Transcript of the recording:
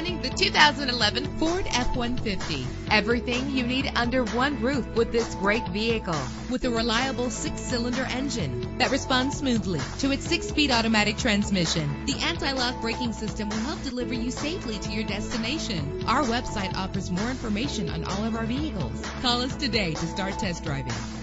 the 2011 Ford F-150. Everything you need under one roof with this great vehicle. With a reliable six-cylinder engine that responds smoothly to its six-speed automatic transmission. The anti-lock braking system will help deliver you safely to your destination. Our website offers more information on all of our vehicles. Call us today to start test driving.